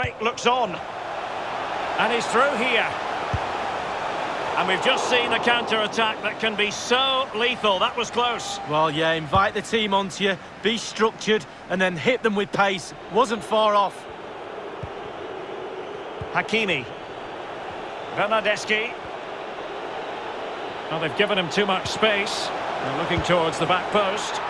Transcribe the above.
Break looks on. And he's through here. And we've just seen a counter-attack that can be so lethal. That was close. Well, yeah, invite the team onto you, be structured, and then hit them with pace. Wasn't far off. Hakimi. Bernardeschi. Well, they've given him too much space. They're looking towards the back post.